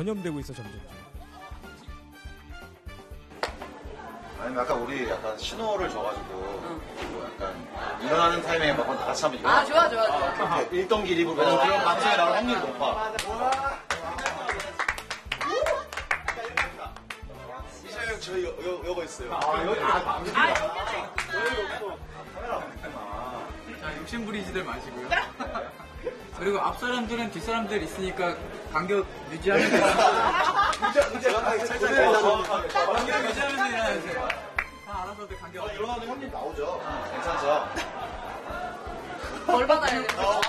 전염되고 있어 점점. 아니면 아까 우리 약간 신호를 줘가지고 뭐 약간 일어나는 타이밍에 막 다 같이 하면 일어나. 아, 좋아, 좋아, 좋아. 이렇게 일동 기립으로 그런 방송에 나올 확률이 높아. 이사형 저희 요, 요, 요거 있어요. 아 여기 자, 욕심 부리지들 마시고요. 그리고 앞 사람들은 뒷 사람들 있으니까 간격 유지하면 돼요. 어, 간격 어, 유지하면서 일어나주세요. 어, 다 알아서들 간격. 아, 일어나도 형님 나오죠. 괜찮죠? 벌 받아야 돼요.